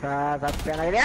さあ、ザップ投げで、あ